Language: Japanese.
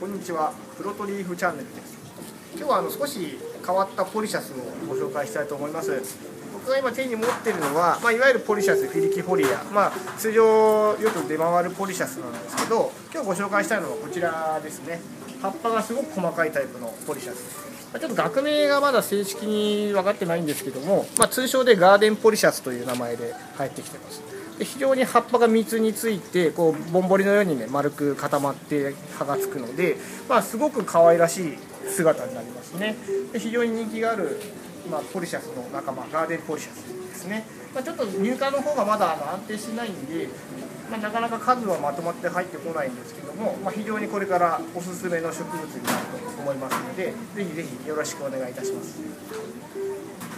こんにちは。プロトリーフチャンネルです。今日はあの少し変わったポリシャスをご紹介したいと思います。僕が今手に持ってるのは、まあ、いわゆるポリシャスフィリキフォリア、まあ、通常よく出回るポリシャスなんですけど今日ご紹介したいのはこちらですね。葉っぱがすごく細かいタイプのポリシャス。ですちょっと学名がまだ正式に分かってないんですけども、まあ、通称でガーデンポリシャスという名前で入ってきてます。で非常に葉っぱが密についてこうぼんぼりのようにね丸く固まって葉がつくので、まあ、すごく可愛らしい姿になりますね。で非常に人気がある、ま、ポリシャスの仲間ガーデンポリシャスですね、まあ、ちょっと入荷の方がまだあの安定してないんで、まあ、なかなか数はまとまって入ってこないんですけども、まあ、非常にこれからおすすめの植物になると思いますのでぜひぜひよろしくお願いいたします。